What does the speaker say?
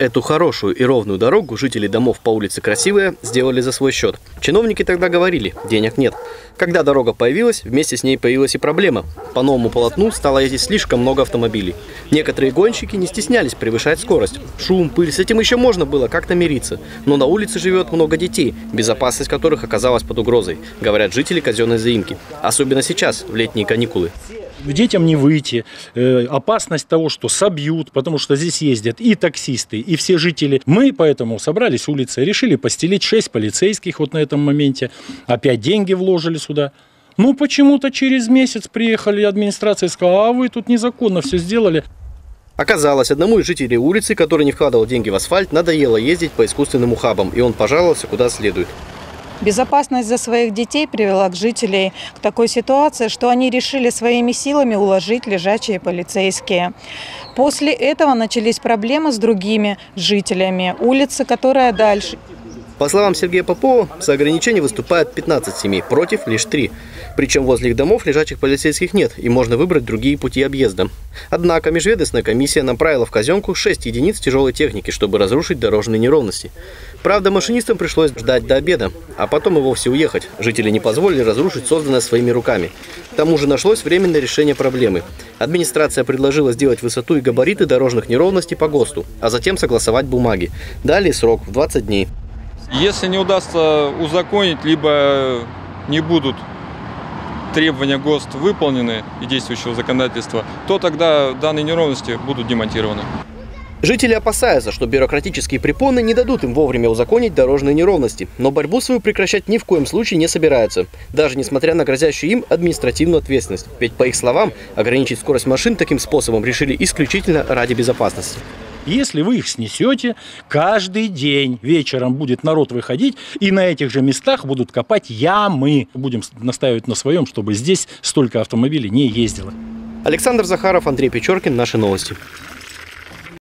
Эту хорошую и ровную дорогу жители домов по улице Красивая сделали за свой счет. Чиновники тогда говорили, денег нет. Когда дорога появилась, вместе с ней появилась и проблема. По новому полотну стало ездить слишком много автомобилей. Некоторые гонщики не стеснялись превышать скорость. Шум, пыль, с этим еще можно было как-то мириться. Но на улице живет много детей, безопасность которых оказалась под угрозой, говорят жители казенной заимки. Особенно сейчас, в летние каникулы детям не выйти, э, опасность того, что собьют, потому что здесь ездят и таксисты, и все жители. Мы поэтому собрались улицы, решили постелить 6 полицейских вот на этом моменте, опять деньги вложили сюда. Ну, почему-то через месяц приехали администрация и сказала, а вы тут незаконно все сделали. Оказалось, одному из жителей улицы, который не вкладывал деньги в асфальт, надоело ездить по искусственным ухабам, и он пожаловался куда следует. Безопасность за своих детей привела к жителей к такой ситуации, что они решили своими силами уложить лежачие полицейские. После этого начались проблемы с другими жителями улицы, которая дальше. По словам Сергея Попова, за ограничение выступает 15 семей, против лишь 3. Причем возле их домов лежачих полицейских нет, и можно выбрать другие пути объезда. Однако межведомственная комиссия направила в казенку 6 единиц тяжелой техники, чтобы разрушить дорожные неровности. Правда, машинистам пришлось ждать до обеда, а потом и вовсе уехать. Жители не позволили разрушить созданное своими руками. К тому же нашлось временное решение проблемы. Администрация предложила сделать высоту и габариты дорожных неровностей по ГОСТу, а затем согласовать бумаги. Далее срок в 20 дней. Если не удастся узаконить, либо не будут требования ГОСТ выполнены и действующего законодательства, то тогда данные неровности будут демонтированы. Жители опасаются, что бюрократические препоны не дадут им вовремя узаконить дорожные неровности, но борьбу свою прекращать ни в коем случае не собираются, даже несмотря на грозящую им административную ответственность. Ведь, по их словам, ограничить скорость машин таким способом решили исключительно ради безопасности. Если вы их снесете, каждый день вечером будет народ выходить, и на этих же местах будут копать ямы. Будем настаивать на своем, чтобы здесь столько автомобилей не ездило. Александр Захаров, Андрей Печоркин. Наши новости.